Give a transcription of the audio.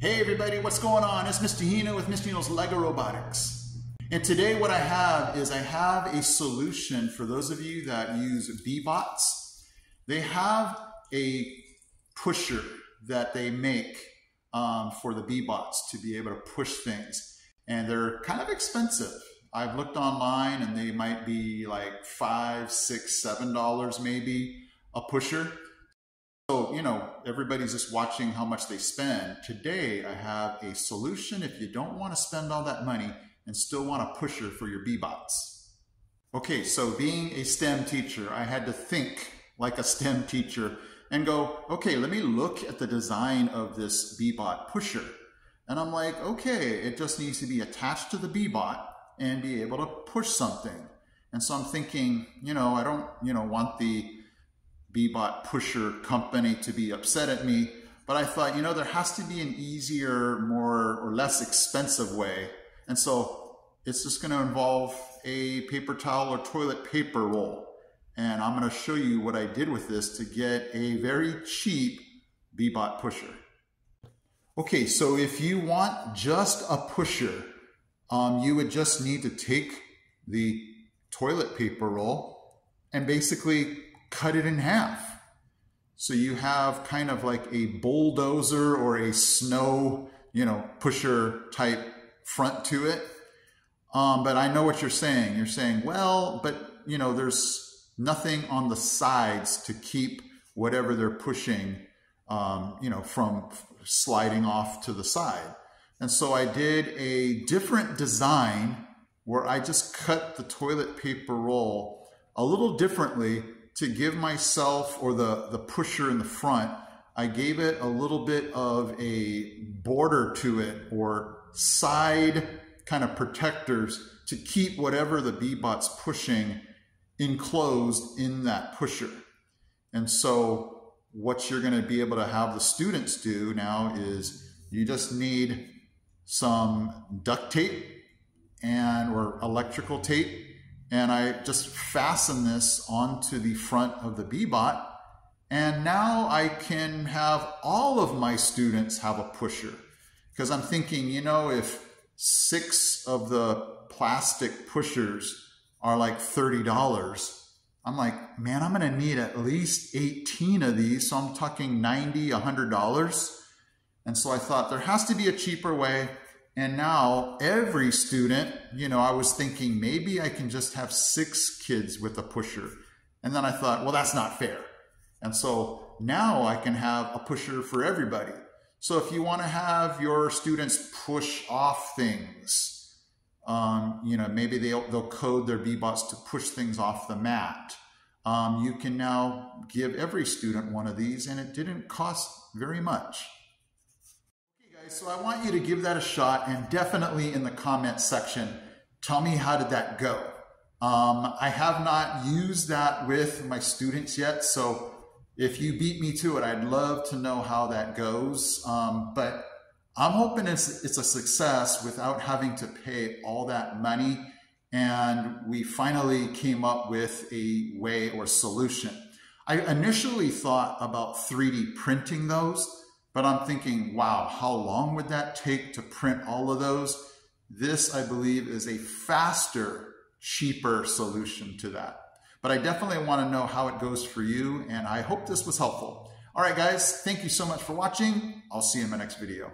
Hey everybody, what's going on? It's Mr. Hino with Mr. Hino's Lego Robotics. And today what I have is I have a solution for those of you that use Bee-Bots. They have a pusher that they make um, for the Bee-Bots to be able to push things. And they're kind of expensive. I've looked online and they might be like five, six, seven dollars maybe a pusher. So, you know, everybody's just watching how much they spend. Today, I have a solution if you don't want to spend all that money and still want a pusher for your Bee-Bots. Okay, so being a STEM teacher, I had to think like a STEM teacher and go, okay, let me look at the design of this Bee-Bot pusher. And I'm like, okay, it just needs to be attached to the Bee-Bot and be able to push something. And so I'm thinking, you know, I don't, you know, want the Bee-Bot pusher company to be upset at me, but I thought, you know, there has to be an easier, more or less expensive way. And so it's just going to involve a paper towel or toilet paper roll. And I'm going to show you what I did with this to get a very cheap Bee-Bot pusher. Okay, so if you want just a pusher, um, you would just need to take the toilet paper roll and basically cut it in half. So you have kind of like a bulldozer or a snow, you know, pusher type front to it. Um, but I know what you're saying. You're saying, well, but you know, there's nothing on the sides to keep whatever they're pushing, um, you know, from sliding off to the side. And so I did a different design where I just cut the toilet paper roll a little differently to give myself or the, the pusher in the front, I gave it a little bit of a border to it or side kind of protectors to keep whatever the Bee-Bot's pushing enclosed in that pusher. And so what you're going to be able to have the students do now is you just need some duct tape and or electrical tape and I just fasten this onto the front of the Bee-Bot and now I can have all of my students have a pusher because I'm thinking, you know, if six of the plastic pushers are like $30, I'm like, man, I'm going to need at least 18 of these. So I'm talking 90, $100. And so I thought there has to be a cheaper way. And now every student, you know, I was thinking maybe I can just have six kids with a pusher. And then I thought, well, that's not fair. And so now I can have a pusher for everybody. So if you want to have your students push off things, um, you know, maybe they'll, they'll code their Bee-Bots to push things off the mat. Um, you can now give every student one of these and it didn't cost very much so I want you to give that a shot and definitely in the comment section, tell me how did that go? Um, I have not used that with my students yet, so if you beat me to it, I'd love to know how that goes. Um, but I'm hoping it's, it's a success without having to pay all that money. And we finally came up with a way or solution. I initially thought about 3D printing those, but I'm thinking, wow, how long would that take to print all of those? This, I believe, is a faster, cheaper solution to that. But I definitely want to know how it goes for you, and I hope this was helpful. All right, guys, thank you so much for watching. I'll see you in my next video.